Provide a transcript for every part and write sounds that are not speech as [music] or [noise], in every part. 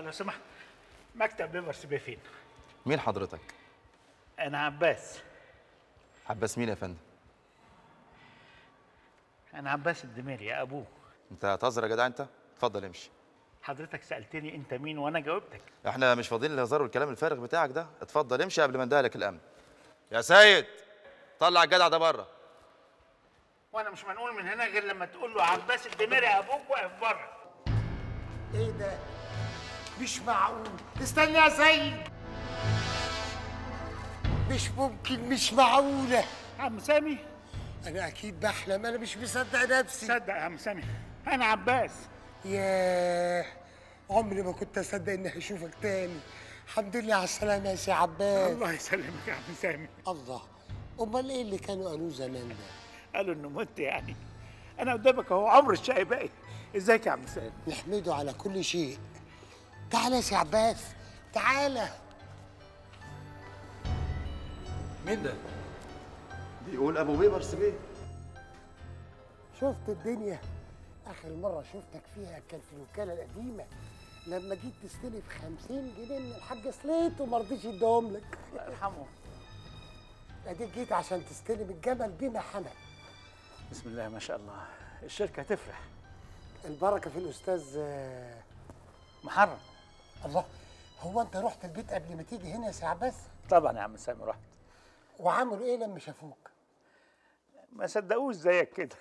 لو سمحت. مكتب بيبرس بيه فين؟ مين حضرتك؟ أنا عباس. عباس مين يا فندم؟ أنا عباس الدميري يا أبوه. أنت هتهزر يا جدع أنت؟ اتفضل امشي. حضرتك سألتني أنت مين وأنا جاوبتك. إحنا مش فاضيين للهزار والكلام الفارغ بتاعك ده. اتفضل امشي قبل ما ندهلك الأمن. يا سيد! طلع الجدع ده بره. وأنا مش منقول من هنا غير لما تقول له عباس الدميري يا أبوك واقف بره. إيه ده؟ مش معقول. استنى يا سيد. مش ممكن مش معقولة. عم سامي. أنا أكيد بحلم أنا مش مصدق نفسي. صدق يا عم سامي. أنا عباس. ياه عمري ما كنت أصدق إني هشوفك تاني. الحمد لله على السلامة يا سي عباس. الله يسلمك يا عم سامي. الله. أمال إيه اللي كانوا قالوه زمان ده؟ قالوا إنه مت يعني. أنا قدامك أهو عمر الشقي باقي إزيك يا عم سامي؟ نحمده على كل شيء. تعالى يا سي عباس تعالى. مين ده؟ بيقول أبو بيبرس بيه شفت الدنيا؟ آخر مرة شفتك فيها كان في الوكالة القديمة لما جيت تستلف 50 جنيه من الحاج سليت وما رضيش يديهم لك. الله يرحمه. أديك جيت عشان تستلم الجمل بما حمل. بسم الله ما شاء الله. الشركة تفرح البركة في الأستاذ آه، محرم. الله. هو أنت رحت البيت قبل ما تيجي هنا يا سي عباس؟ طبعا يا عم سامي رحت. وعملوا إيه لما شافوك؟ ما صدقوش زيك كده.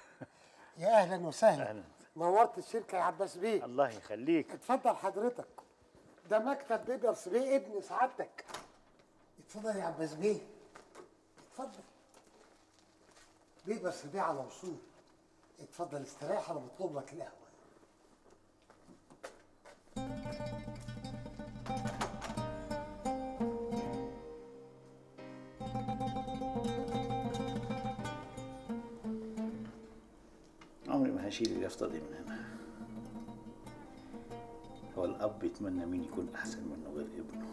يا أهلا وسهلا. أهلاً. نورت الشركة يا عباس بيه. الله يخليك. اتفضل حضرتك. ده مكتب بيبرس بيه ابن سعادتك. اتفضل يا عباس بيه. اتفضل. بيبرس بيه على وصول. اتفضل استريح أنا مطلوب لك القهوة. هشيل اليافطه دي من هنا. هو الأب يتمنى مين يكون أحسن منه غير ابنه.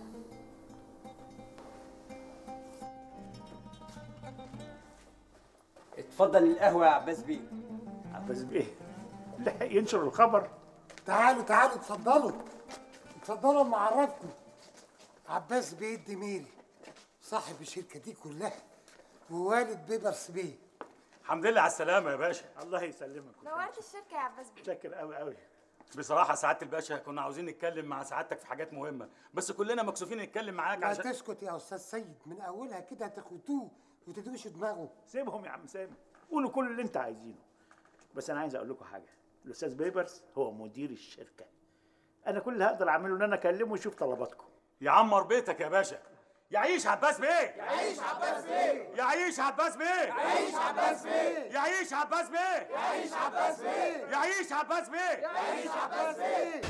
اتفضل القهوة يا عباس بيه. عباس بيه. لحق ينشر الخبر. تعالوا تعالوا اتفضلوا. اتفضلوا أما اعرفكم عباس بيه الدميري صاحب الشركة دي كلها ووالد بيبرس بيه. الحمد لله على السلامة يا باشا. الله يسلمك نورت الشركة يا عباس بيه. متشكر قوي قوي بصراحة سعادة الباشا كنا عاوزين نتكلم مع سعادتك في حاجات مهمة. بس كلنا مكسوفين نتكلم معاك عشان تسكت يا أستاذ سيد. من أولها كده تاخدوه وتدوشوا دماغه. سيبهم يا عم سامي قولوا كل اللي انت عايزينه. بس أنا عايز أقول لكم حاجة. الأستاذ بيبرس هو مدير الشركة. أنا كل اللي هقدر أعمله إن أنا أكلمه ويشوف طلباتكم. يعمر بيتك يا باشا. يعيش عباس بيه يعيش عباس بيه يعيش عباس بيه يعيش عباس بيه يعيش عباس بيه يعيش عباس بيه يعيش عباس بيه يعيش عباس بيه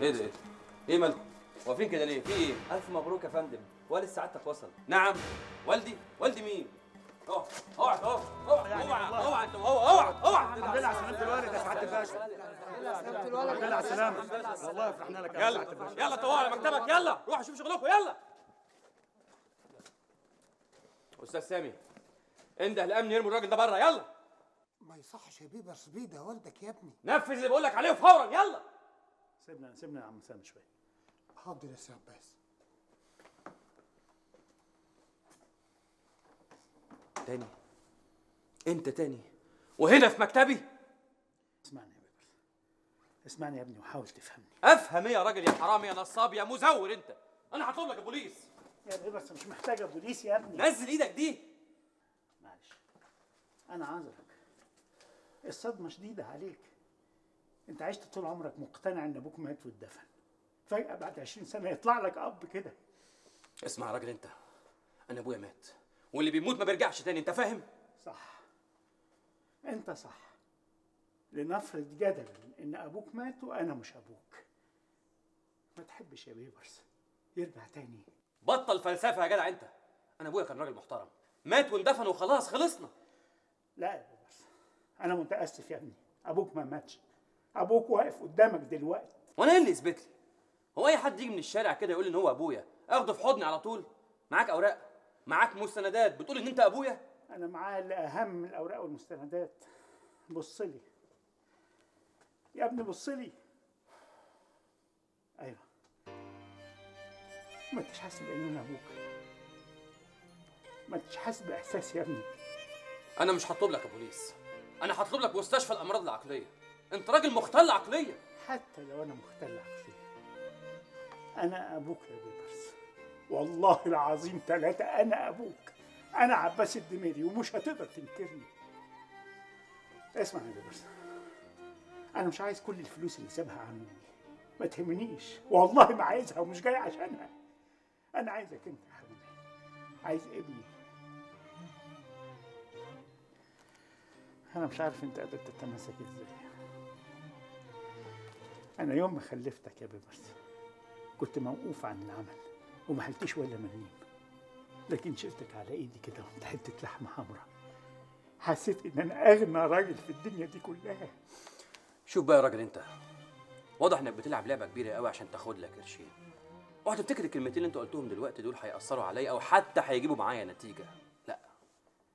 إيه ده إيه؟ إيه مالكم؟ واقفين كده ليه؟ في إيه؟ ألف مبروك يا فندم. والد سعادتك وصل. نعم. والدي؟ والدي مين؟ اقعد اقعد اقعد اقعد اوعى اوعى انت وهو اوعى اوعى. الحمد لله على سلامة الوالد يا سعادة الباشا. الحمد لله على السلامة والله فرحنا لك يا سعادة الباشا. يلا طوعوا على مكتبك يلا. روحوا شوفوا شغلكم يلا. أستاذ سامي انده الامن يرموا الراجل ده بره يلا. ما يصحش يا بيبرس بيه ده والدك يا ابني. نفذ اللي بقول لك عليه فورا يلا. سيبنا سيبنا يا عم سامي شوية حاضر يا سي عباس. تاني. انت تاني. وهنا في مكتبي. اسمعني يا بيبرس اسمعني يا ابني وحاول تفهمني. افهم إيه يا راجل يا حرامي يا نصاب يا مزور انت. أنا هطلب لك البوليس. يا بيبرس مش محتاجة بوليس يا ابني. نزل إيدك دي. معلش. أنا عذرك الصدمة شديدة عليك. انت عشت طول عمرك مقتنع ان أبوك مات واتدفن. فجأة بعد 20 سنة يطلع لك أب كده. اسمع يا راجل انت أنا ابويا مات واللي بيموت ما بيرجعش تاني انت فاهم؟ صح. انت صح. لنفرض جدلا إن أبوك مات وأنا مش أبوك. ما تحبش يا بيبرس. يرجع تاني. بطل فلسفة يا جدع انت. أنا ابويا كان راجل محترم. مات واندفن وخلاص خلصنا. لا يا بيبرس. أنا متأسف يا ابني. أبوك ما ماتش. أبوك واقف قدامك دلوقتي. وأنا إيه اللي يثبت لي؟ هو أي حد يجي من الشارع كده يقول إن هو أبويا؟ أخده في حضني على طول. معاك أوراق؟ معاك مستندات؟ بتقول إن أنت أبويا؟ أنا معايا اللي أهم من الأوراق والمستندات. بص لي. يا ابني بص لي. أيوه. ما أنتش حاسس بإن أنا أبوك. ما أنتش حاسس باحساسي يا ابني. أنا مش هطلب لك يا بوليس. أنا هطلب لك مستشفى الأمراض العقلية. انت راجل مختل عقليا. حتى لو أنا مختل عقليا. أنا أبوك يا بيبرس والله العظيم ثلاثة أنا أبوك. أنا عباس الدميري ومش هتقدر تنكرني. اسمع يا بيبرس أنا مش عايز كل الفلوس اللي سابها عني ما تهمنيش. والله ما عايزها ومش جاي عشانها. أنا عايزك أنت يا حبيبي. عايز ابني. أنا مش عارف أنت قادر تتماسك إزاي. أنا يوم ما خلفتك يا بيبرس كنت موقوف عن العمل وما حلتش ولا مليم لكن شفتك على إيدي كده وانت حتة لحمة حمراء. حسيت إن أنا أغنى راجل في الدنيا دي كلها. شوف بقى يا راجل أنت واضح إنك بتلعب لعبة كبيرة قوي عشان تاخد لك قرشين. وهتفتكر الكلمتين اللي أنت قلتهم دلوقتي دول هيأثروا عليا أو حتى هيجيبوا معايا نتيجة. لا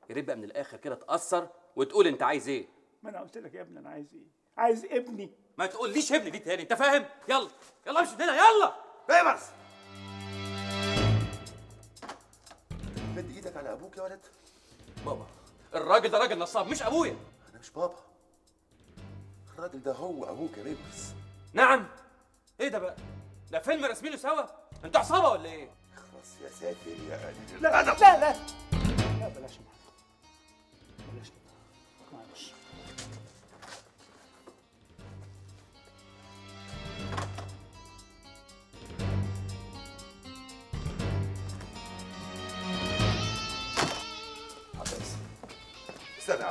يا ريت بقى من الآخر كده تأثر وتقول أنت عايز إيه. ما أنا قلت لك يا ابني أنا عايز إيه؟ عايز ابني. ما تقوليش ابني دي تاني انت فاهم؟ يلا يلا امشي من هنا يلا. بيبرس مد إيدك على أبوك يا ولد؟ بابا الراجل ده راجل نصاب مش أبويا. أنا مش بابا. الراجل ده هو أبوك يا بيبرس نعم. إيه ده بقى؟ ده فيلم رسمينه سوا؟ أنتوا عصابة ولا إيه؟ خلاص يا ساتر يا قليل. لا لا لا لا. بلاش. يا محمد.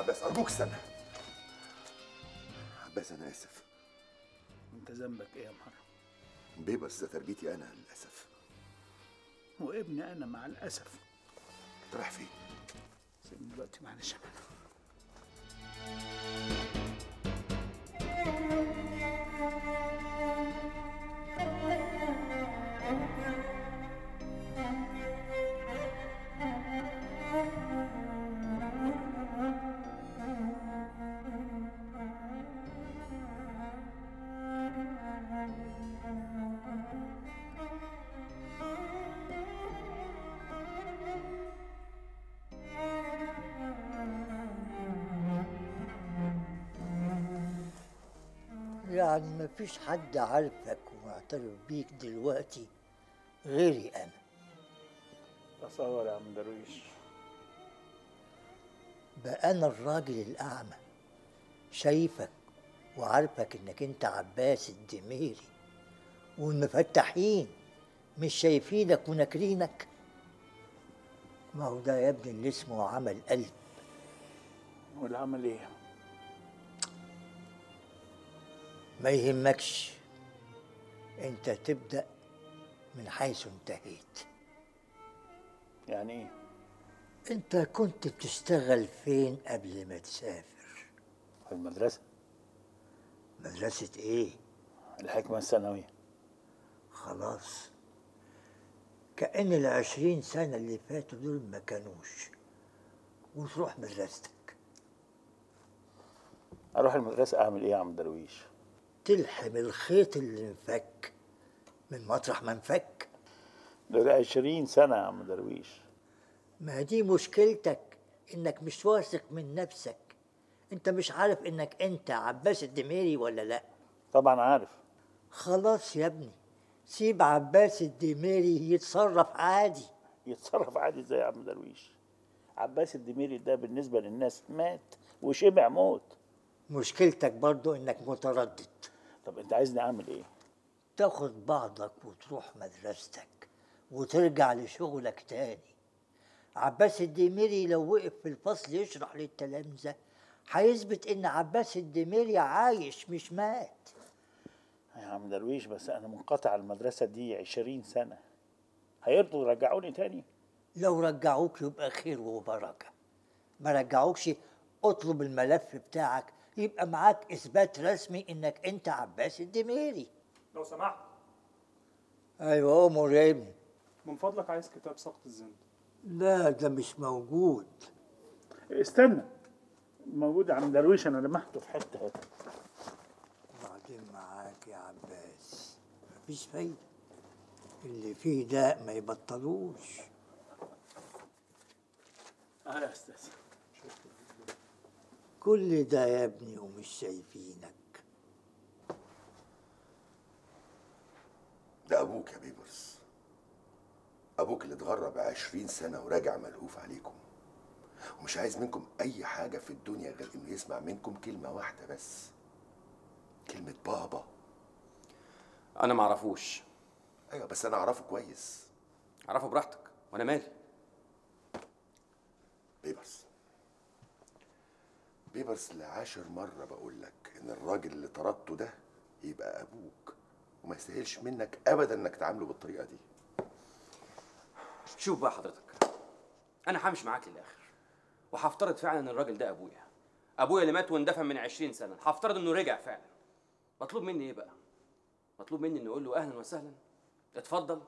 عباس أرجوك استنى. عباس أنا آسف. أنت ذنبك إيه يا محرم بيبرس ده تربيتي أنا للأسف. وابني أنا مع الأسف. أنت رايح فين؟ سيبني دلوقتي معلش يا محمد. يعني مفيش حد عارفك ومعترف بيك دلوقتي غيري أنا. تصور يا عم درويش. بقى أنا الراجل الأعمى شايفك وعارفك إنك أنت عباس الدميري والمفتحين مش شايفينك وناكرينك. ما هو ده يا ابني اللي اسمه عمل قلب. والعمل إيه؟ ما يهمكش انت تبدأ من حيث انتهيت. يعني إيه؟ انت كنت بتشتغل فين قبل ما تسافر؟ في المدرسة. مدرسة إيه؟ الحكمة الثانوية. خلاص. كأن العشرين سنة اللي فاتوا دول ما كانوش. وتروح مدرستك. أروح المدرسة أعمل إيه يا عم درويش؟ تلحم الخيط اللي انفك. من مطرح ما انفك. ده عشرين سنة يا عم درويش. ما دي مشكلتك إنك مش واثق من نفسك. أنت مش عارف إنك أنت عباس الدميري ولا لأ. طبعا عارف. خلاص يا ابني سيب عباس الدميري يتصرف عادي. يتصرف عادي إزاي يا عم درويش؟ عباس الدميري ده بالنسبة للناس مات وشبع موت. مشكلتك برضو إنك متردد. طب انت عايزني اعمل إيه؟ تاخد بعضك وتروح مدرستك وترجع لشغلك تاني. عباس الدميري لو وقف في الفصل يشرح للتلامذة هيثبت إن عباس الدميري عايش مش مات. يا عم درويش بس أنا منقطع المدرسة دي عشرين سنة. هيرضوا يرجعوني تاني؟ لو رجعوك يبقى خير وبركة. ما رجعوكش اطلب الملف بتاعك يبقى معاك إثبات رسمي إنك أنت عباس الدميري. لو سمحت. أيوه أمر يا ابني من فضلك عايز كتاب سقط الزند. لا ده مش موجود. استنى. موجود عند درويش أنا لمحته. في حتة. هنا وبعدين معاك يا عباس. مفيش فايدة. اللي فيه داء ما يبطلوش. آه يا أستاذ. كل ده يا ابني ومش شايفينك. ده أبوك يا بيبرس. أبوك اللي اتغرب عشرين سنة وراجع ملهوف عليكم. ومش عايز منكم أي حاجة في الدنيا غير إنه يسمع منكم كلمة واحدة بس. كلمة بابا. أنا ما اعرفوش أيوه بس أنا أعرفه كويس. أعرفه براحتك وأنا مالي. بيبرس. بيبرس لعاشر مرة بقول لك إن الراجل اللي طردته ده يبقى أبوك وما يستاهلش منك ابدا إنك تعامله بالطريقة دي. شوف بقى حضرتك أنا همشي معاك للآخر وهفترض فعلا إن الراجل ده أبويا. أبويا اللي مات واندفن من 20 سنة هفترض إنه رجع فعلا. مطلوب مني إيه بقى؟ مطلوب مني إني أقول له أهلا وسهلا اتفضل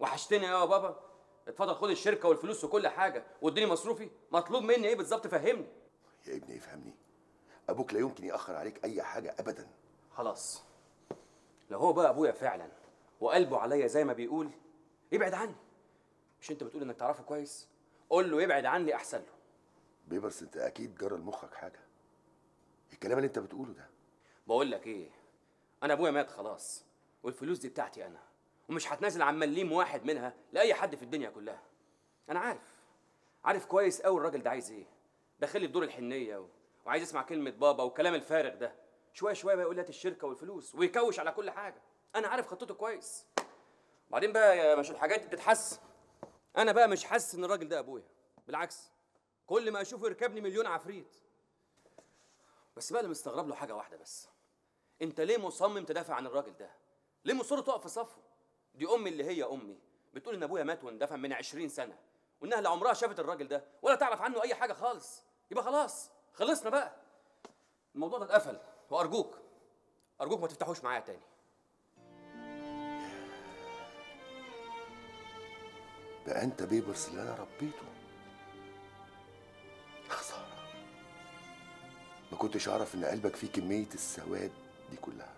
وحشتني يا بابا اتفضل خد الشركة والفلوس وكل حاجة واديني مصروفي. مطلوب مني إيه بالظبط؟ فهمني. يا ابني افهمني أبوك لا يمكن يأخر عليك أي حاجة ابدا. خلاص. لو هو بقى أبويا فعلا وقلبه عليا زي ما بيقول يبعد عني. مش أنت بتقول إنك تعرفه كويس؟ قول له يبعد عني أحسن له. بيبرس أنت أكيد جرى لمخك حاجة. الكلام اللي أنت بتقوله ده. بقول لك إيه أنا أبويا مات خلاص والفلوس دي بتاعتي أنا ومش هتنازل عن مليم واحد منها لأي حد في الدنيا كلها. أنا عارف عارف كويس قوي الراجل ده عايز إيه. داخل لي في دور الحنية و... وعايز يسمع كلمة بابا والكلام الفارغ ده. شوية شوية بقى يقول لي هات الشركة والفلوس ويكوش على كل حاجة. أنا عارف خطته كويس. بعدين بقى يا مش الحاجات دي أنا بقى مش حاسس إن الراجل ده أبويا. بالعكس كل ما أشوفه يركبني مليون عفريت. بس بقى اللي مستغرب له حاجة واحدة بس. أنت ليه مصمم تدافع عن الراجل ده؟ ليه مصر تقف في صفه؟ دي أمي اللي هي أمي. بتقول إن أبويا مات واندفن من 20 سنة. وإنها لا عمرها شافت الراجل ده ولا تعرف عنه أي حاجة خالص. يبقى خلاص خلصنا بقى. الموضوع ده اتقفل وأرجوك أرجوك ما تفتحوش معايا تاني. بقى أنت بيبرس اللي أنا ربيته. خسارة. ما كنتش أعرف إن قلبك فيه كمية السواد دي كلها.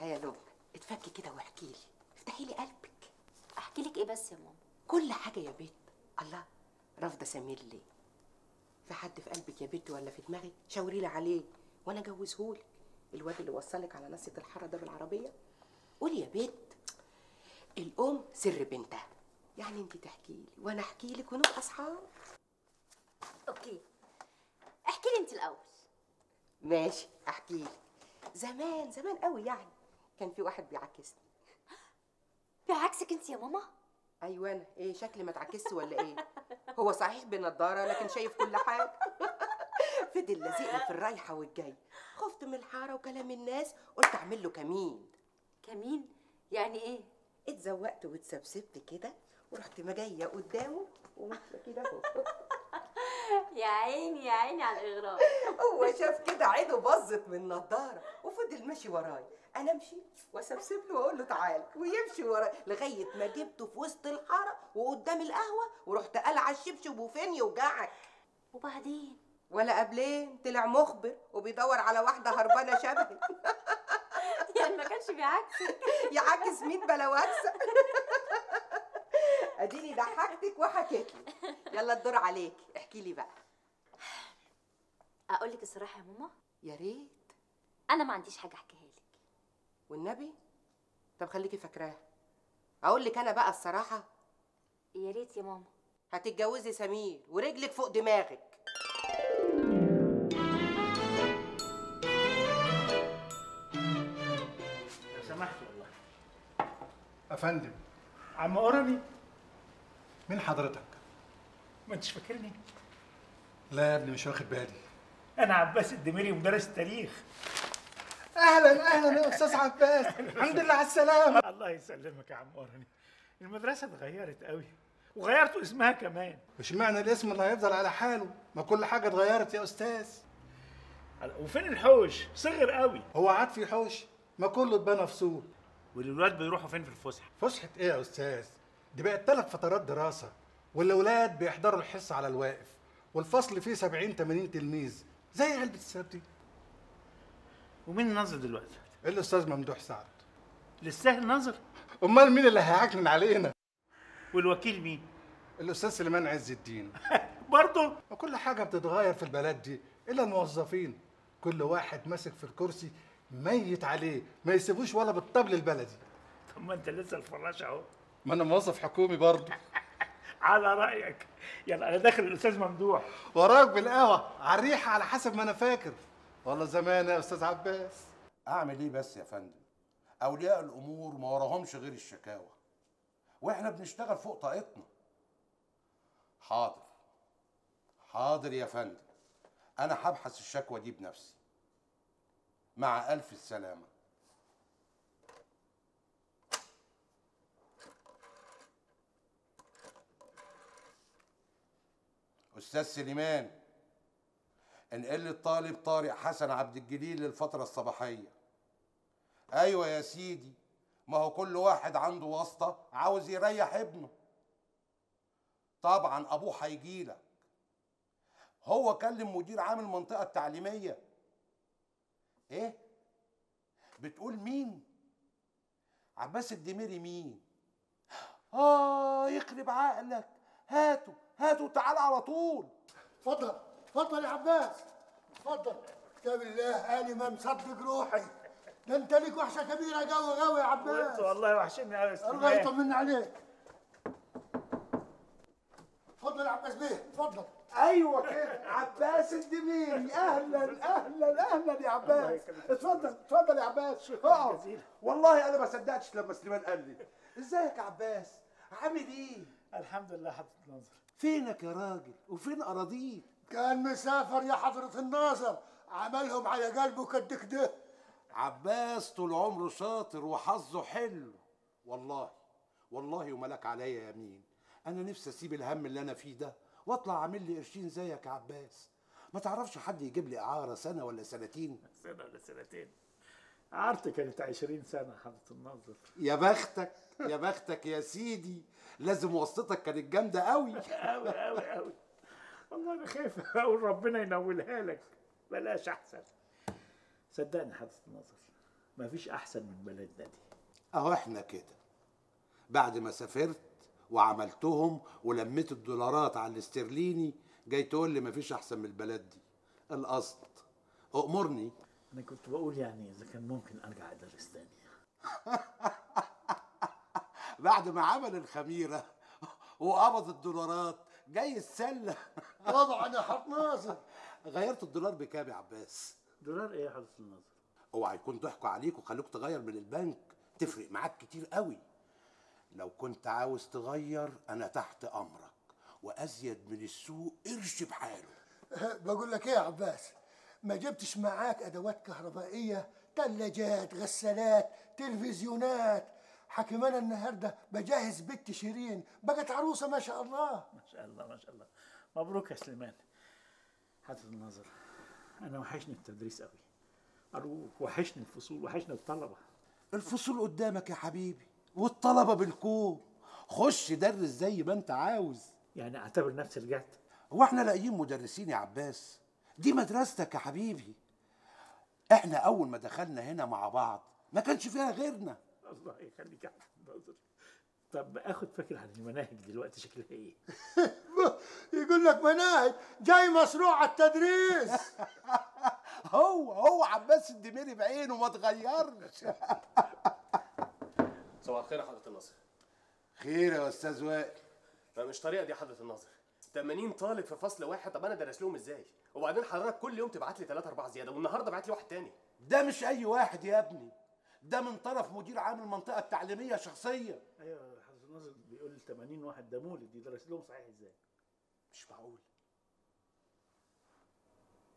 ها يا لب اتفكي كده واحكي لي. افتحي لي قلبك. احكي لك إيه بس يا ماما؟ كل حاجة يا بنت الله رافضة سمير ليه؟ في حد في قلبك يا بنت ولا في دماغك؟ شاوري لي عليه وأنا أجوزهولك. الواد اللي وصلك على ناصيه الحارة ده بالعربية؟ قولي يا بنت. الأم سر بنتها. يعني انت تحكي لي وأنا أحكي لك ونبقى أصحاب. أوكي. احكي لي انت الأول. ماشي أحكي لك. زمان زمان قوي يعني. كان في واحد بيعكسني بعكسك انت يا ماما؟ أيوه أنا إيه شكلي ما اتعكست ولا إيه؟ هو صحيح بنضارة لكن شايف كل حاجة. [laughs] فضل لازقني في الرايحة والجاي. خفت من الحارة وكلام الناس قلت أعمل له كمين. كمين؟ يعني إيه؟ اتزوقت واتسبسبت كده ورحت ما جاية قدامه وماشيه كده أهو. [laughs] يا عيني يا عيني على الإغراء. هو شاف كده عينه باظت من النضارة وفضل ماشي ورايا. أنا امشي واسبسب له واقول له تعالى ويمشي ورايا لغاية ما جبته في وسط الحارة وقدام القهوة ورحت قلع الشبشب وفين يوجعك وبعدين؟ ولا قبلين طلع مخبر وبيدور على واحدة هربانة شبهي. [laughs] يعني ما كانش بيعكسك [laughs] يعكس مين بلا وكسه [laughs] اديني ضحكتك وحكيت لي. يلا الدور عليكي احكي لي بقى. أقول لك الصراحة يا ماما. يا ريت. أنا ما عنديش حاجة أحكيها والنبي؟ طب خليكي فاكراها. أقول لك أنا بقى الصراحة. يا ريت يا ماما. هتتجوزي سمير ورجلك فوق دماغك. لو سمحت والله. افندم عم قرني مين حضرتك؟ ما أنتش فاكرني؟ لا يا ابني مش واخد بالي. أنا عباس الدميري مدرس تاريخ أهلا أهلا يا أستاذ عباس. الحمد لله على السلامة. الله يسلمك يا عم قرني المدرسة اتغيرت قوي وغيرتوا اسمها كمان. مش معنى الاسم اللي هيفضل على حاله؟ ما كل حاجة اتغيرت يا أستاذ. وفين الحوش؟ صغر قوي هو عاد في حوش؟ ما كله اتبنى فصول. والولاد بيروحوا فين في الفسحة؟ فسحة إيه يا أستاذ؟ دي بقت ثلاث فترات دراسة والأولاد بيحضروا الحصة على الواقف والفصل فيه 70 80 تلميذ زي علبة السبتي ومين الناظر دلوقتي؟ الأستاذ ممدوح سعد. لسه الناظر؟ أمال مين اللي هيعكنن علينا؟ والوكيل مين؟ الأستاذ سليمان عز الدين. [laughs] برضه؟ وكل حاجة بتتغير في البلد دي إلا الموظفين. كل واحد ماسك في الكرسي ميت عليه ما يسيبوش ولا بالطبل البلدي. طب ما أنت لسه الفراش أهو. ما أنا موظف حكومي برضه. [laughs] على رأيك. يلا أنا داخل الأستاذ ممدوح. وراك بالقهوة على الريحة على حسب ما أنا فاكر. والله زمان يا أستاذ عباس. أعمل إيه بس يا فندم؟ أولياء الأمور ما وراهمش غير الشكاوى وإحنا بنشتغل فوق طاقتنا. حاضر حاضر يا فندم. أنا هبحث الشكوى دي بنفسي. مع ألف السلامة. أستاذ سليمان. انقل الطالب طارق حسن عبد الجليل للفترة الصباحية. أيوه يا سيدي ما هو كل واحد عنده واسطة عاوز يريح ابنه. طبعا أبوه هيجيلك هو كلم مدير عام المنطقة التعليمية. إيه؟ بتقول مين؟ عباس الدميري مين؟ آه يخرب عقلك. هاته هاته تعال على طول. اتفضل. اتفضل يا عباس. اتفضل. كتاب الله أنا ما مصدق روحي ده انت ليك وحشة كبيرة قوي قوي يا عباس. وانت والله وحشني قوي يا الله يطمن عليك. اتفضل يا عباس بيه اتفضل. أيوه كده. عباس الدميري. أهلا أهلا أهلا يا عباس. اتفضل اتفضل يا عباس. اقعد والله أنا ما صدقتش لما سليمان قال لي. إزيك يا عباس؟ عامل إيه؟ الحمد لله حضرة النظر فينك يا راجل؟ وفين أراضيك؟ كان مسافر يا حضرة الناظر. عملهم على قلبه كد كده عباس طول عمره شاطر وحظه حلو. والله والله وملك عليا يمين. أنا نفسي أسيب الهم اللي أنا فيه ده وأطلع أعمل لي قرشين زيك يا عباس. ما تعرفش حد يجيب لي إعارة سنة ولا سنتين؟ سنة ولا سنتين. عارتي كانت 20 سنة حضرة الناظر. يا بختك يا بختك يا سيدي. لازم واسطتك كانت جامدة قوي قوي [laughs] قوي قوي والله أنا خايف [laughs] أقول ربنا ينولها لك. بلاش أحسن. صدقني حضرة النظر مفيش أحسن من بلدنا دي. أهو إحنا كده. بعد ما سافرت وعملتهم ولميت الدولارات على الاسترليني جاي تقول لي مفيش أحسن من البلد دي. القصد. امرني أنا كنت بقول يعني إذا كان ممكن أرجع ادرس تاني [laughs] بعد ما عمل الخميرة وقبض الدولارات جاي السلة. [laughs] طبعا يا حضرة ناظر غيرت الدولار بكام يا عباس. دولار إيه يا حضرة النظر اوعى يكون ضحكوا عليك وخلوك تغير من البنك. تفرق معاك كتير قوي. لو كنت عاوز تغير أنا تحت أمرك. وأزيد من السوق قرش بحاله. [laughs] بقول لك إيه يا عباس؟ ما جبتش معاك أدوات كهربائية ثلاجات غسالات تلفزيونات. حكيم أنا النهارده بجهز بنت شيرين. بقت عروسة ما شاء الله. ما شاء الله ما شاء الله. مبروك يا سليمان. حضرة النظر أنا وحشني التدريس قوي أروح وحشني الفصول وحشني الطلبة. الفصول قدامك يا حبيبي والطلبة بالكوم خش درس زي ما أنت عاوز. يعني أعتبر نفسي رجعت؟ هو إحنا لاقيين مدرسين يا عباس. دي مدرستك يا حبيبي. إحنا أول ما دخلنا هنا مع بعض ما كانش فيها غيرنا. الله يخليك يا حضرة طب آخد فكره عن المناهج دلوقتي شكلها إيه؟ [laughs] يقول لك مناهج جاي مشروع على التدريس. [laughs] هو هو عباس الدميري بعينه ما اتغيرش [laughs] صباح الخير يا حضرة الناظر. خير يا أستاذ وائل. ده مش طريقة دي يا حضرة الناظر. 80 طالب في فصل واحد طب أنا درس لهم إزاي؟ وبعدين حضرتك كل يوم تبعت لي 3 4 زيادة والنهاردة بعت لي واحد تاني. ده مش أي واحد يا ابني. ده من طرف مدير عام المنطقة التعليمية شخصيا. أيوه حضرة النظر بيقول 80 واحد ده مولد يدرس لهم صحيح إزاي؟ مش معقول.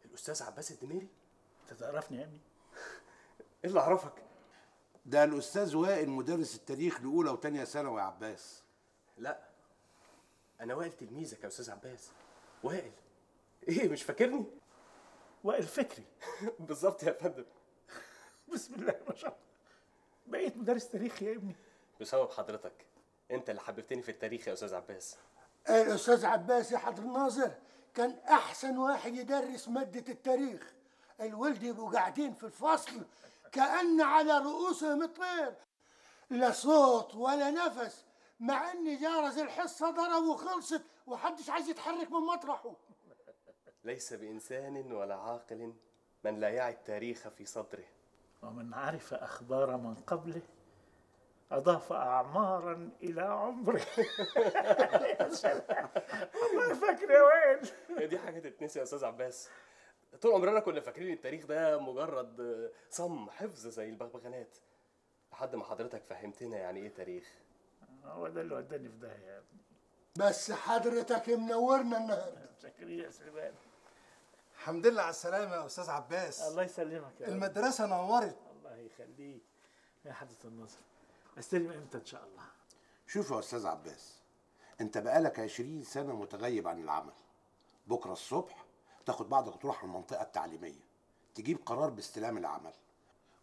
الأستاذ عباس الدميري؟ أنت تعرفني يا ابني [laughs] إيه اللي اعرفك ده الأستاذ وائل مدرس التاريخ لأولى وتانية ثانوي يا عباس. لا أنا وائل تلميذك يا أستاذ عباس. وائل؟ إيه مش فاكرني؟ وائل فكري. [laughs] بالظبط يا فندم. بسم الله ما شاء الله. بقيت مدرس تاريخ يا ابني. بسبب حضرتك أنت اللي حببتني في التاريخ يا أستاذ عباس. الأستاذ عباس حضر الناظر كان أحسن واحد يدرس مادة التاريخ. الولد يبقوا قاعدين في الفصل كأن على رؤوسهم الطير لا صوت ولا نفس مع إن جرس الحصة ضرب وخلصت وحدش عايز يتحرك من مطرحه. ليس بإنسان ولا عاقل من لا يعي التاريخ في صدره. ومن عرف أخبار من قبله أضاف أعمارا إلى عمره يا سلام والله فاكر يا وائل هي دي حاجة تتنسي يا أستاذ عباس. طول عمرنا كنا فاكرين التاريخ ده مجرد صم حفظ زي البغبغانات. لحد ما حضرتك فهمتنا يعني إيه تاريخ. هو ده اللي وداني في داهية يا ابني. بس حضرتك منورنا النهارده. شكرا يا سليمان. الحمد لله على السلامة يا أستاذ عباس. الله يسلمك يا رب. المدرسة نورت. الله يخليك. يا حضرة النظر استلم إمتى إن شاء الله؟ شوف يا أستاذ عباس أنت بقالك 20 سنة متغيب عن العمل. بكرة الصبح تاخد بعضك وتروح المنطقة التعليمية تجيب قرار باستلام العمل.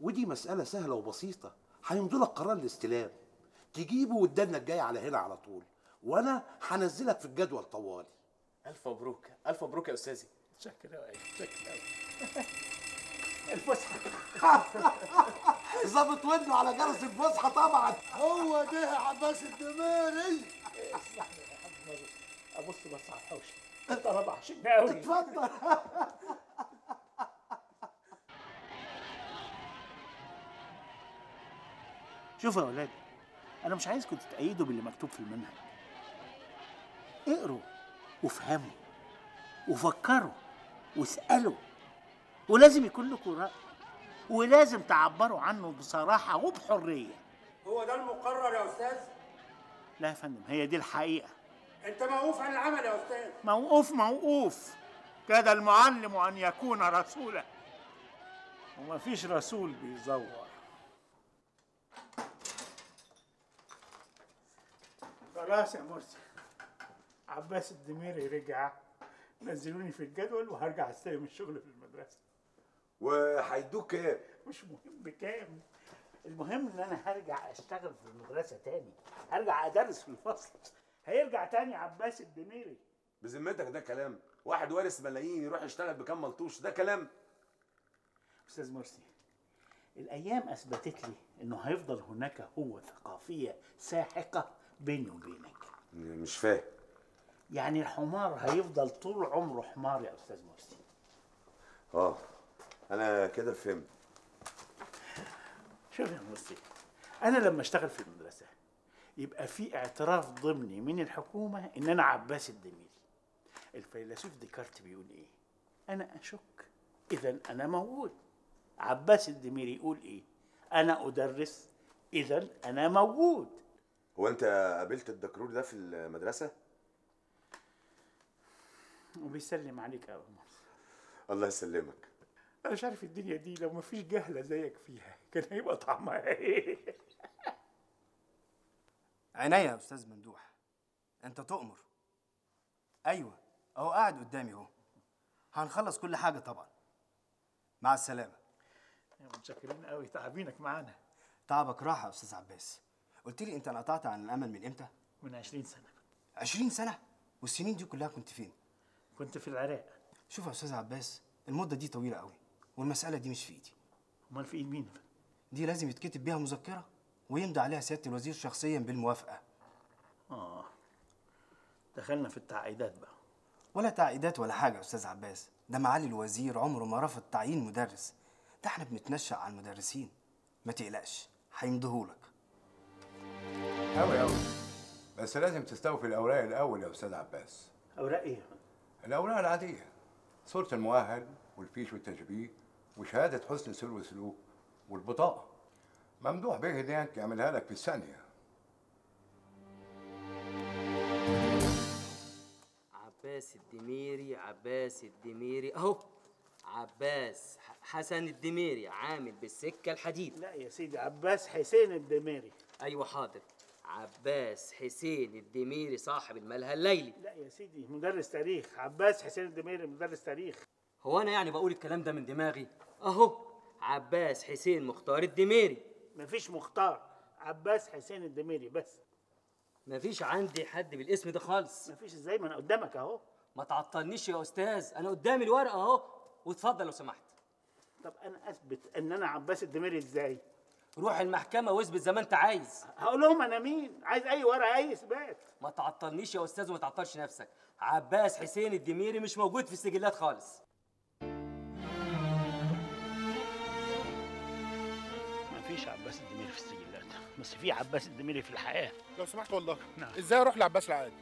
ودي مسألة سهلة وبسيطة هيمضوا لك قرار الاستلام. تجيبه وتدلنا الجاي على هنا على طول وأنا هنزلك في الجدول طوالي. ألف مبروك ألف مبروك يا أستاذي. شكرا شكرا. [laughs] الفسحة. ظابط ودنه على جرس الفسحة طبعا. هو ده يا عباس الدماري. اسمحني يا أبص بس على الحوش. أنت ربع قوي اتفضل. شوفوا يا ولاد أنا مش عايزكم تتأيدوا باللي مكتوب في المنهج. اقروا وافهموا وفكروا واسألوا ولازم يكون لكم رأي ولازم تعبروا عنه بصراحة وبحرية. هو ده المقرر يا أستاذ؟ لا يا فندم هي دي الحقيقة. أنت موقوف عن العمل يا أستاذ؟ موقوف موقوف. كاد المعلم أن يكون رسولا. ومفيش رسول بيزور. خلاص يا مرسي. عباس الدميري رجع. نزلوني في الجدول وهرجع أستلم الشغل في المدرسة. وهيدوك كام؟ مش مهم بكام المهم إن أنا هرجع أشتغل في المدرسة تاني. هرجع أدرس في الفصل. هيرجع تاني عباس الدميري. بذمتك ده كلام. واحد وارث ملايين يروح يشتغل بكام ملطوش. ده كلام. أستاذ مرسي الأيام أثبتت لي إنه هيفضل هناك قوة ثقافية ساحقة بيني وبينك. مش فاهم. يعني الحمار هيفضل طول عمره حمار يا أستاذ مرسي. آه. أنا كده فهمت. شوف يا مرسي أنا لما أشتغل في المدرسة يبقى في اعتراف ضمني من الحكومة إن أنا عباس الدميري. الفيلسوف ديكارت بيقول إيه؟ أنا أشك. اذا أنا موجود. عباس الدميري يقول إيه؟ أنا أدرس. اذا أنا موجود. هو أنت قابلت الدكرور ده في المدرسة؟ وبيسلم عليك يا أبو مرسي. الله يسلمك. أنا مش عارف الدنيا دي لو مفيش جهلة زيك فيها كان هيبقى طعمها إيه؟ عينيا يا أستاذ ممدوح أنت تؤمر. أيوه أهو قاعد قدامي أهو. هنخلص كل حاجة طبعا. مع السلامة. متشكرين قوي تعبينك معانا. تعبك راحة يا أستاذ عباس. قلت لي أنت انقطعت عن الأمل من إمتى؟ من 20 سنة. 20 سنة؟ والسنين دي كلها كنت فين؟ كنت في العراق. شوف يا أستاذ عباس المدة دي طويلة قوي والمسألة دي مش في إيدي. أمال في إيد مين؟ دي لازم يتكتب بيها مذكرة ويمضي عليها سيادة الوزير شخصيا بالموافقة. آه. دخلنا في التعقيدات بقى. ولا تعقيدات ولا حاجة يا أستاذ عباس. ده معالي الوزير عمره ما رفض تعيين مدرس. ده إحنا بنتنشأ على المدرسين. ما تقلقش هيمضيهولك. أوي أوي. بس لازم تستوفي الأوراق الأول يا أستاذ عباس. أوراق إيه؟ الأوراق العادية. صورة المؤهل والفيش والتشبيه. وشهادة حسن سلو وسلوك والبطاقة. ممدوح به هناك يعملها لك في الثانية. عباس الدميري عباس الدميري أهو. عباس حسن الدميري عامل بالسكة الحديد. لا يا سيدي عباس حسين الدميري. أيوه حاضر. عباس حسين الدميري صاحب الملهى الليلي. لا يا سيدي مدرس تاريخ. عباس حسين الدميري مدرس تاريخ. هو أنا يعني بقول الكلام ده من دماغي؟ أهو عباس حسين مختار الدميري. مفيش مختار عباس حسين الدميري بس. مفيش عندي حد بالاسم ده خالص. مفيش إزاي؟ ما أنا قدامك أهو. ما تعطلنيش يا أستاذ أنا قدامي الورقة أهو واتفضل لو سمحت. طب أنا أثبت إن أنا عباس الدميري إزاي؟ روح المحكمة واثبت زي ما أنت عايز. هقول لهم أنا مين؟ عايز أي ورقة أي إثبات. ما تعطلنيش يا أستاذ وما تعطلش نفسك. عباس حسين الدميري مش موجود في السجلات خالص. مفيش عباس الدميري في السجلات بس في عباس الدميري في الحياة. لو سمحت والله. نعم. إزاي أروح لعباس العقاد؟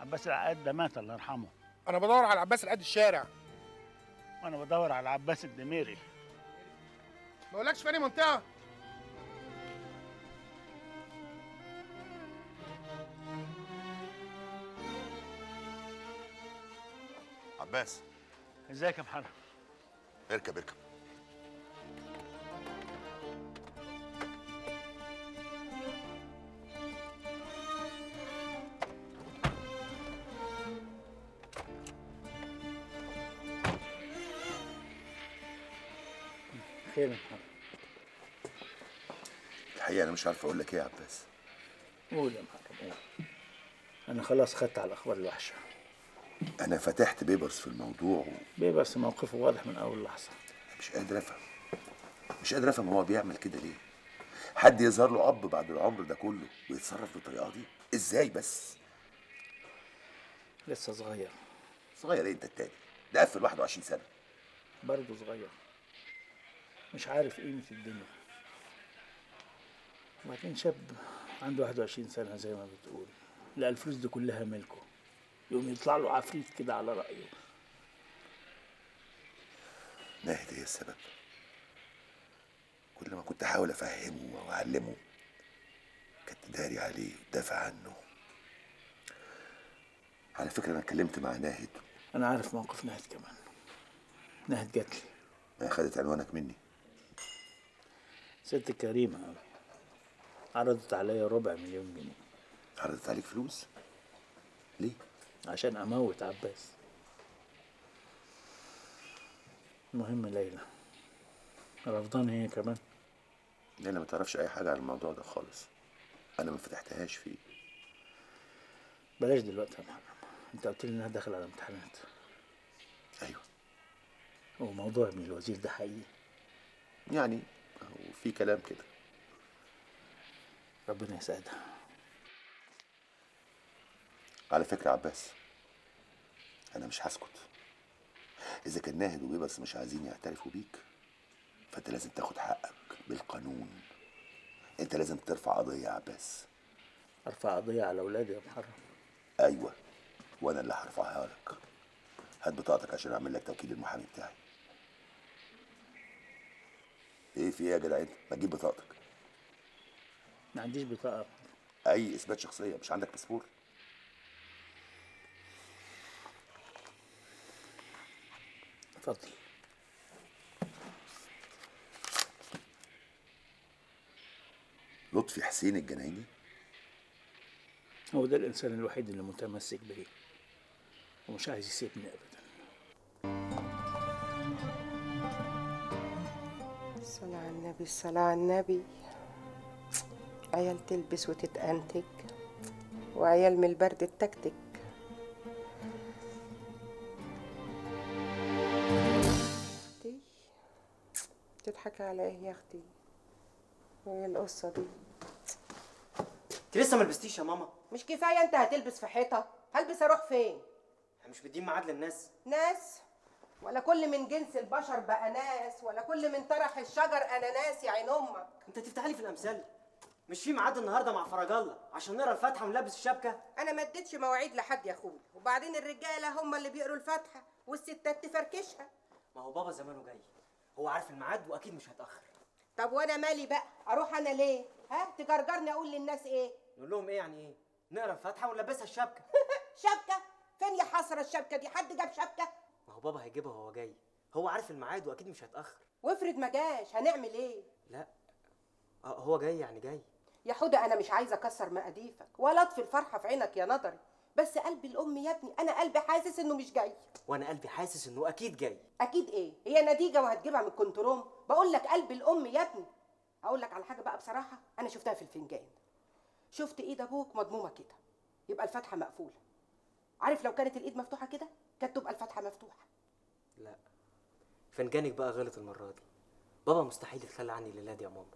عباس العقاد ده مات الله يرحمه. أنا بدور على عباس العقاد الشارع. وأنا بدور على عباس الدميري. ما أقولكش في منطقة. عباس. إزيك يا محمد؟ اركب اركب. خير محمد الحقيقة أنا مش عارف أقول لك إيه يا عباس. قول يا محمد قول. أنا خلاص خدت على الأخبار الوحشة. أنا فتحت بيبرس في الموضوع بيبرس موقفه واضح من أول لحظة. ومش قادر أفهم. مش قادر أفهم هو بيعمل كده ليه. حد يظهر له أب بعد العمر ده كله ويتصرف بالطريقة دي؟ إزاي بس؟ لسه صغير. صغير إيه أنت التاني؟ ده قفل 21 سنة. برضه صغير. مش عارف قيمة الدنيا. وبعدين شاب عنده 21 سنة زي ما بتقول. لا الفلوس دي كلها ملكه يقوم يطلع له عفريت كده على رأيه. ناهد هي السبب. كل ما كنت أحاول أفهمه وأعلمه كانت تداري عليه وتدافع عنه. على فكرة أنا اتكلمت مع ناهد. أنا عارف موقف نهد كمان. نهد جات لي. ما خدت عنوانك مني؟ ست كريمة. أوي عرضت عليا ربع مليون جنيه. عرضت عليك فلوس؟ ليه؟ عشان أموت عباس. المهم ليلى رفضاني هي كمان. ليلى ما تعرفش أي حاجة عن الموضوع ده خالص. أنا ما فتحتهاش فيه. بلاش دلوقتي يا محمد. أنت قلت لي إنها داخل على امتحانات. أيوه. وموضوع ابن الوزير ده حقيقي. يعني هو في كلام كده. ربنا يسعدها على فكرة يا عباس أنا مش هسكت. إذا كان ناهد وبيبرس مش عايزين يعترفوا بيك فأنت لازم تاخد حقك بالقانون. أنت لازم ترفع قضية يا عباس. أرفع قضية على أولادي يا محرم. أيوه وأنا اللي هرفعها لك. هات بطاقتك عشان أعمل لك توكيل المحامي بتاعي. إيه في إيه يا جدع أنت؟ ما تجيب بطاقتك. ما عنديش بطاقة. أي إثبات شخصية مش عندك باسبور؟ اتفضل. لطفي حسين الجنايني. هو ده الإنسان الوحيد اللي متمسك بيه ومش عايز يسيبني ابدا. الصلاة على النبي الصلاة على النبي. عيال تلبس وتتأنتج وعيال من البرد التكتك أختي تضحكي على إيه يا أختي. وايه القصة دي. انت لسه ما لبستيش يا ماما؟ مش كفاية انت هتلبس في حيطة هلبس أروح فين؟ إحنا مش مدين ميعاد للناس ناس. ولا كل من جنس البشر بقى ناس ولا كل من طرح الشجر أناناس يا عين أمك. انت تفتحي لي في الأمثال. مش في ميعاد النهارده مع فرج الله عشان نقرأ الفاتحة ونلبس الشبكة؟ أنا ما اديتش مواعيد لحد يا اخويا وبعدين الرجالة هم اللي بيقروا الفاتحة والستات تفركشها. ما هو بابا زمانه جاي. هو عارف الميعاد وأكيد مش هيتأخر. طب وأنا مالي بقى؟ أروح أنا ليه؟ ها؟ تجرجرني أقول للناس إيه؟ نقول لهم إيه يعني إيه؟ نقرأ الفاتحة ونلبسها الشبكة. [laughs] شبكة؟ فين يا حسرة الشبكة دي؟ حد جاب شبكة؟ هو بابا هيجيبها وهو جاي. هو عارف الميعاد وأكيد مش هيتأخر. وافرض ما جاش هنعمل إيه؟ لا. آه، هو جاي يعني جاي. يا حودة أنا مش عايزة أكسر مقاديفك ولا أطفي الفرحة في عينك يا نظري بس قلب الأم يا ابني أنا قلبي حاسس إنه مش جاي. وأنا قلبي حاسس إنه أكيد جاي. أكيد إيه؟ هي نتيجة وهتجيبها من الكنتروم بقول لك قلب الأم يا ابني. أقول لك على حاجة بقى بصراحة أنا شفتها في الفنجان. شفت إيد أبوك مضمومة كده يبقى الفتحه مقفولة. عارف لو كانت الإيد مفتوحة كده كانت تبقى الفتحه مفتوحة. لا. فنجانك بقى غلط المرة دي. بابا مستحيل يتخلى عني الليلة دي يا ماما.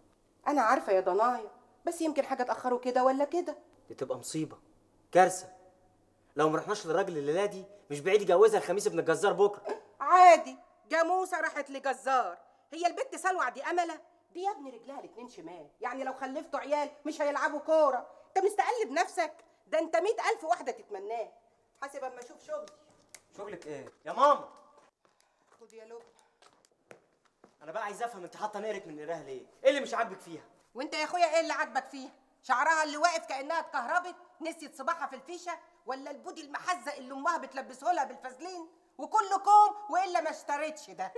أنا عارفة يا ضنايا بس يمكن حاجة تاخره كده ولا كده. دي تبقى مصيبة. كارثة. لو ما رحناش للراجل الليلة دي مش بعيد يجوزها الخميس ابن الجزار بكرة. عادي. جاموسة راحت لجزار. هي البت سلوى دي أملة؟ دي يا ابني رجلها الاتنين شمال. يعني لو خلفتوا عيال مش هيلعبوا كورة. انت مستقل بنفسك. ده انت مئة ألف واحدة تتمناه. حاسب أما أشوف شغلي. شغلك إيه؟ يا ماما! يا لب أنا بقى عايز أفهم أنت حاطة نقرك من نقرها ليه؟ إيه اللي مش عاجبك فيها؟ وأنت يا أخويا إيه اللي عاجبك فيها؟ شعرها اللي واقف كأنها اتكهربت نسيت صباعها في الفيشة ولا ال body المحزق اللي أمها بتلبسه لها بالفازلين؟ وكله كوم وإلا ما اشتريتش ده.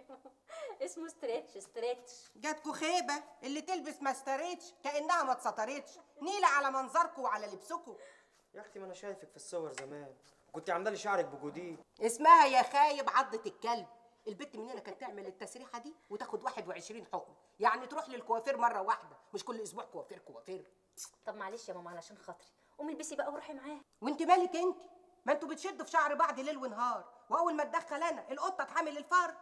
[laughs] اسمه stretch stretch. جاتكوا خيبة اللي تلبس ما اشتريتش كأنها ما اتسترتش. نيلة على منظركوا وعلى لبسكوا يا أختي ما أنا شايفك في الصور زمان. كنت عاملة لي شعرك بجوديه اسمها يا خايب عضة الكلب. البت مننا كانت تعمل التسريحة دي وتاخد 21 حقنة؟ يعني تروح للكوافير مرة واحدة مش كل أسبوع كوافير كوافير. طب معلش يا ماما علشان خاطري. قومي البسي بقى وروحي معاه وانت مالك انت؟ ما أنتوا بتشدوا في شعر بعض ليل ونهار. وأول ما تدخل أنا القطة تحمل الفار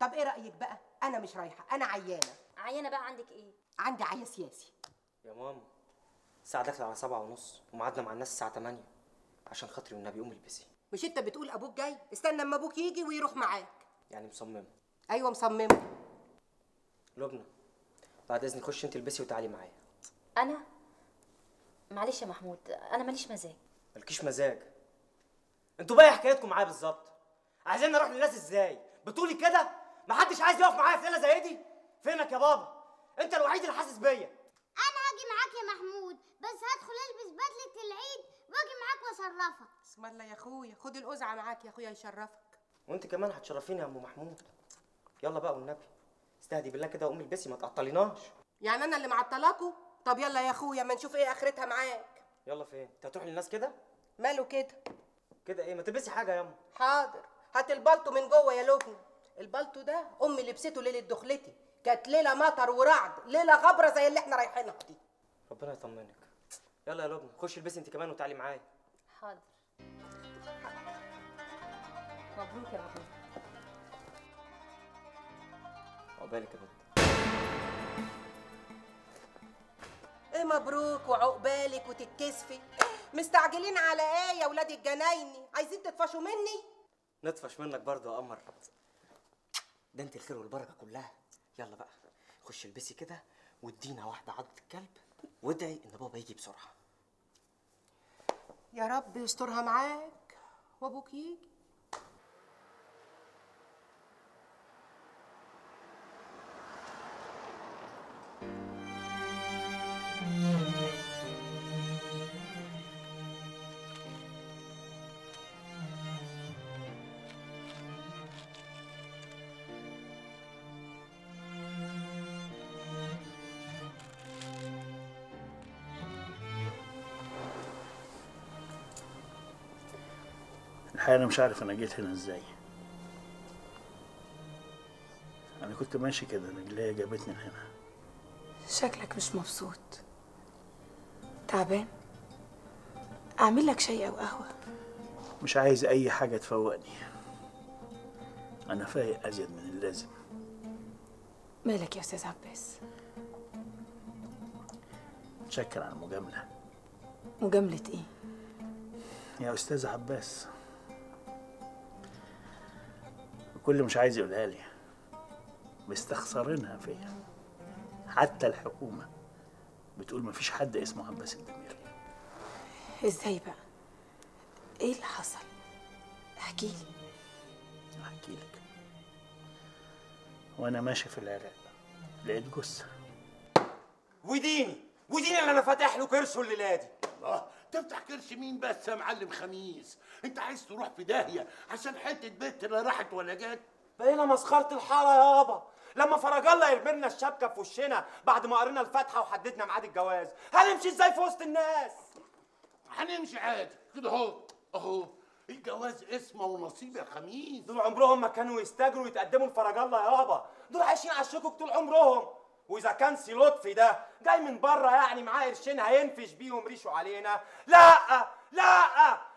طب إيه رأيك بقى؟ أنا مش رايحة أنا عيانة. عيانة بقى عندك إيه؟ عندي عيا سياسي. يا ماما الساعة داخلة على سبعة ونص وميعادنا مع الناس الساعة 8 عشان خاطري والنبي قومي البسي. مش انت بتقول أبوك جاي؟ استنى أما أبوك يجي ويروح معاك. يعني مصممه أيوه مصممه لبنى. بعد إذنك خشي أنت البسي وتعالي معايا. أنا؟ معلش يا محمود أنا ماليش مزاج. مالكيش مزاج. أنتوا بقى حكايتكم معايا بالظبط. عايزين أروح للناس إزاي؟ بتقولي كده؟ محدش عايز يقف معايا في ليلة زي دي؟ فينك يا بابا؟ أنت الوحيد اللي حاسس بيا أنا هاجي معاك يا محمود بس هدخل البس بدله واجي معاك واشرفك اسم الله يا اخويا. خد القزعه معاك يا اخويا يشرفك. وانت كمان هتشرفيني يا ام محمود. يلا بقى والنبي. استهدي بالله كده وقومي البسي ما تعطليناش يعني أنا اللي معطلاكوا طب يلا يا اخويا ما نشوف إيه آخرتها معاك. يلا فين؟ انت هتروحي للناس كده؟ ماله كده؟ كده إيه؟ ما تلبسي حاجة يا أم. حاضر. هات البلطو من جوه يا لبنى البلطو ده أمي لبسته ليلة دخلتي. كانت ليلة مطر ورعد ليلة غبرة زي اللي إحنا رايحينها دي. ربنا يطمنك. يلا يا لبنى خشي البسي انت كمان وتعالي معايا. حاضر. مبروك يا محمود عقبالك يا بنت. إيه مبروك وعقبالك وتتكسفي؟ مستعجلين على آية يا ولاد الجنايني عايزين تطفشوا مني؟ نطفش منك برضه يا قمر. ده انت الخير والبركة كلها. يلا بقى خش البسي كده وادينا واحدة عضة الكلب وادعي إن بابا يجي بسرعة. يا رب يسترها معاك وأبوك يجي. الحقيقة أنا مش عارف أنا جيت هنا إزاي. أنا كنت ماشي كده رجليا جابتني لهنا. شكلك مش مبسوط. تعبان؟ أعمل لك شاي أو قهوة. مش عايز أي حاجة تفوقني. أنا فايق أزيد من اللازم. مالك يا أستاذ عباس؟ متشكر على المجاملة. مجاملة إيه؟ يا أستاذ عباس. الكل مش عايز يقولها لي. مستخسرينها فيا. حتى الحكومة بتقول مفيش حد اسمه عباس الدميري. إزاي بقى؟ إيه اللي حصل؟ احكي لي. أحكي لك. وأنا ماشي في العراق لقيت جثة. وديني وديني اللي أنا فاتح له كرسه الليلة دي. الله. تفتح كرش مين بس يا معلم خميس؟ انت عايز تروح في داهية عشان حتة بنت لا راحت ولا جت؟ بقينا مسخرة الحارة يابا لما فرج الله يرمي الشبكة في وشنا بعد ما قرينا الفاتحة وحددنا ميعاد الجواز هنمشي إزاي في وسط الناس؟ هنمشي عادي. كده اهو اهو. الجواز اسمه ونصيب يا خميس. دول عمرهم ما كانوا يستجروا يتقدموا لفرج الله يابا دول عايشين على الشكوك طول عمرهم. وإذا كان سي لطفي ده جاي من بره يعني معاه قرشين هينفش بيهم ريشه علينا. لا لا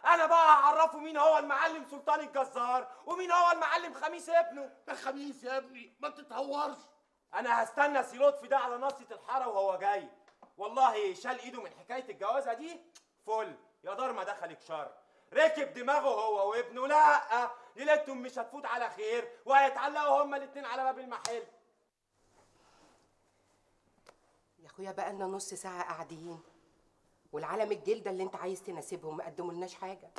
أنا بقى هعرفه مين هو المعلم سلطان الجزار ومين هو المعلم خميس ابنه. يا خميس يا ابني ما تتهورش. أنا هستنى سي لطفي ده على ناصيه الحارة وهو جاي. والله شال إيده من حكاية الجوازة دي فل يا دار ما دخلك شر. ركب دماغه هو وابنه. لا ليلتهم مش هتفوت على خير وهيتعلقوا هما الاتنين على باب المحل يا اخويا بقى لنا نص ساعة قاعدين. والعالم الجلده اللي انت عايز تناسبهم ما قدمولناش حاجة.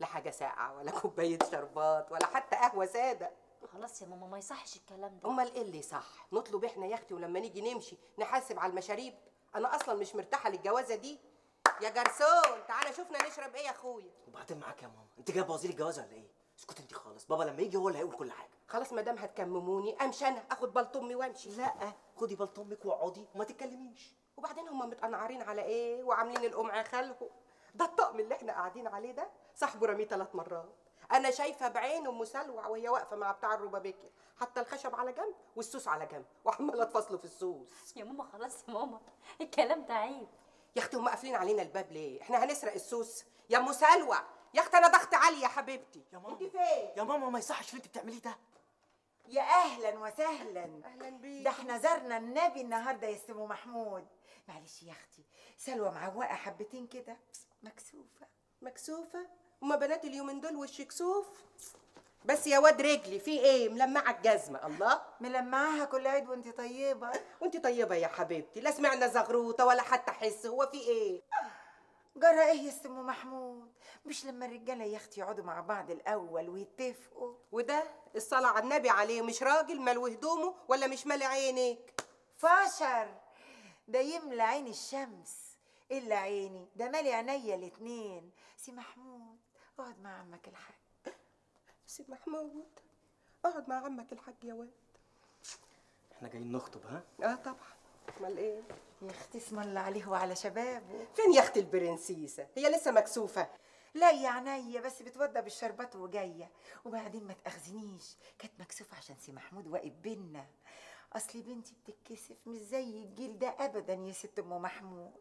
لا حاجة ساقعة ولا كوباية شربات ولا حتى قهوة سادة. خلاص يا ماما ما يصحش الكلام ده. أمال إيه اللي صح نطلب إحنا يا أختي ولما نيجي نمشي نحاسب على المشاريب. أنا أصلا مش مرتاحة للجوازة دي. يا جرسون تعالى شوفنا نشرب إيه يا أخويا. وبعدين معاك يا ماما. أنت جايبه وزير الجواز ولا إيه؟ اسكت انت خالص بابا لما يجي هو اللي هيقول كل حاجة. خلاص ما دام هتكمموني أمشي أنا آخد بلط أمي وأمشي. لا خدي بلط أمك واقعدي وما تتكلميش. وبعدين هم متقنعرين على إيه؟ وعاملين القمع خالهم ده الطقم اللي إحنا قاعدين عليه ده صاحبه رميه ثلاث مرات. أنا شايفة بعين ام سلوع وهي واقفة مع بتاع الربابيكيا حتى الخشب على جنب والسوس على جنب وعمالة تفصله في السوس. يا ماما خلاص يا ماما الكلام ده عيب يا أختي هم قافلين علينا الباب ليه؟ إحنا هنسرق السوس. يا ام سلوى يا أختي أنا ضغط عالي يا حبيبتي. يا ماما. انت فين؟ يا ماما ما يصحش اللي انت بتعمليه ده. يا أهلا وسهلا. أهلا بيك ده إحنا زرنا النبي النهارده يا سمو محمود. معلش يا أختي سلوى معوقة حبتين كده. مكسوفة مكسوفة. هما بنات اليومين دول وش كسوف؟ بس يا واد رجلي في إيه؟ ملمعة الجزمة. الله. ملمعاها كل عيد وانت طيبة. وانت طيبة يا حبيبتي لا سمعنا زغروطة ولا حتى حس. هو في إيه؟ جرى إيه يا سمو محمود؟ مش لما الرجالة يا أختي يقعدوا مع بعض الأول ويتفقوا. وده الصلاة على النبي عليه مش راجل ملو هدومه ولا مش مالي عينك فشر ده يملى عين الشمس. إلا عيني. ده مالي عينيا الاتنين. سي محمود اقعد مع عمك الحاج. [sniffs] سي محمود اقعد مع عمك الحاج يا واد. إحنا جايين نخطب ها؟ آه طبعا. أمال إيه؟ يا أختي اسم الله عليه وعلى شبابه. فين يا أختي البرنسيسة؟ هي لسه مكسوفة. لا يا عينيا بس بتوضب الشربات وجاية. وبعدين ما تأخذنيش. كانت مكسوفة عشان سي محمود واقف بينا. أصل بنتي بتتكسف مش زي الجيل ده ابدا يا ست أم محمود.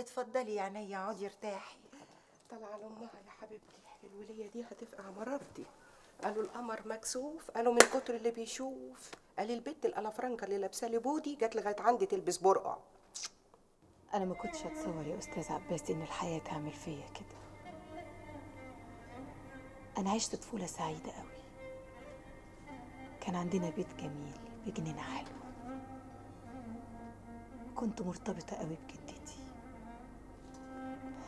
اتفضلي يا عينيا اقعدي ارتاحي. طالعه لامها يا حبيبتي. الولية دي هتفقع مرارتي. قالوا القمر مكسوف قالوا من كتر اللي بيشوف. قال البت الالافرانكا اللي لابسة لي بودي جت لغاية عندي تلبس برقع. أنا ما كنتش أتصور يا أستاذ عباس إن الحياة تعمل فيا كده. أنا عشت طفولة سعيدة قوي كان عندنا بيت جميل بجنينة حلوة. كنت مرتبطة قوي بجدتي.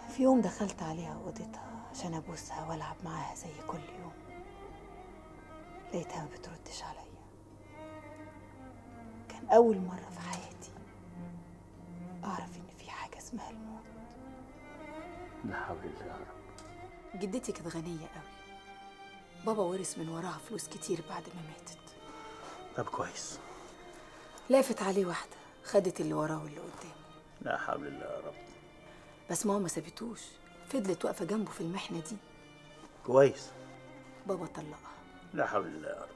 في يوم دخلت عليها أوضتها عشان أبوسها وألعب معاها زي كل يوم. لقيتها ما بتردش عليا. أول مرة في حياتي أعرف إن في حاجة اسمها الموت. لا حول الله يا رب. جدتي كانت غنية قوي. بابا ورث من وراها فلوس كتير بعد ما ماتت. طب كويس. لافت عليه واحدة خدت اللي وراه واللي قدامه. لا حول الله يا رب. بس ماما ما سابتوش فضلت واقفة جنبه في المحنة دي. كويس. بابا طلقها. لا حول الله يا رب.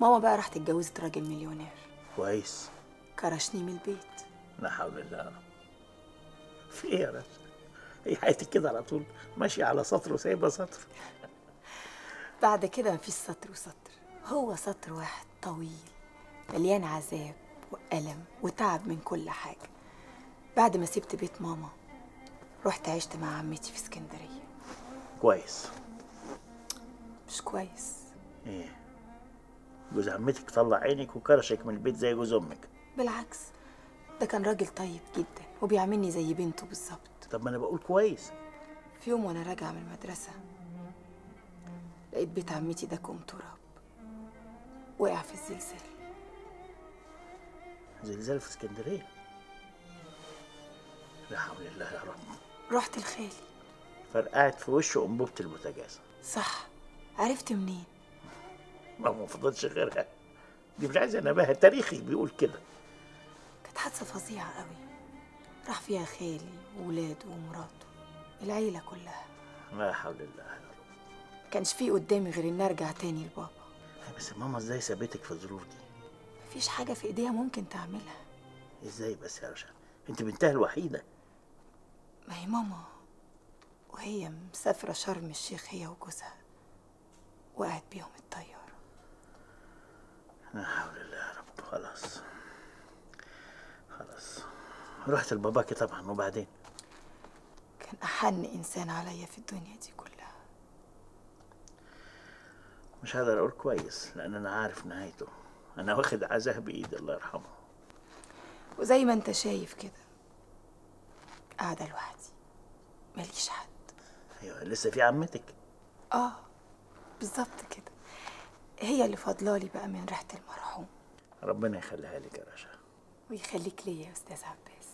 ماما بقى راحت اتجوزت راجل مليونير. كويس. كرشني من البيت. لا حول الله. رب في إيه يا رب هي حياتك كده على طول ماشية على سطر وسايبة سطر. [laughs] بعد كده مفيش سطر وسطر. هو سطر واحد طويل مليان عذاب وألم وتعب من كل حاجة. بعد ما سبت بيت ماما رحت عشت مع عمتي في اسكندرية. كويس. مش كويس. إيه؟ جوز عمتك طلع عينك وكرشك من البيت زي جوز أمك. بالعكس ده كان راجل طيب جدا وبيعاملني زي بنته بالظبط. طب ما أنا بقول كويس. في يوم وأنا راجعة من المدرسة لقيت بيت عمتي ده كوم تراب وقع في الزلزال. زلزال في اسكندرية؟ لا حول الله يا رب. رحت لخالي فرقعت في وشه أنبوبة البوتاجاز. صح عرفت منين؟ ما ما فضلش غيرها. دي مش عايزة نباهه تاريخي بيقول كده. كانت حادثة فظيعة قوي. راح فيها خالي وولاده ومراته العيلة كلها. لا حول الله ما كانش في قدامي غير إني أرجع تاني لبابا. بس ماما إزاي سابتك في الظروف دي؟ مفيش حاجة في إيديها ممكن تعملها. إزاي بس يا رشا؟ أنت بنتها الوحيدة. ما هي ماما وهي مسافرة شرم الشيخ هي وجوزها وقعت بيهم الطيارة. لا حول الله يا رب. خلاص. خلاص. رحت لباباكي طبعا وبعدين؟ كان أحن إنسان عليا في الدنيا دي كلها. مش هقدر أقول كويس لأن أنا عارف نهايته. أنا واخد عزاه بإيدي الله يرحمه. وزي ما أنت شايف كده قاعدة لوحدي ماليش حد. أيوه لسه في عمتك؟ آه بالظبط كده. هي اللي فاضلالي بقى من ريحة المرحوم. ربنا يخليها لك يا رشا. ويخليك ليا يا أستاذ عباس.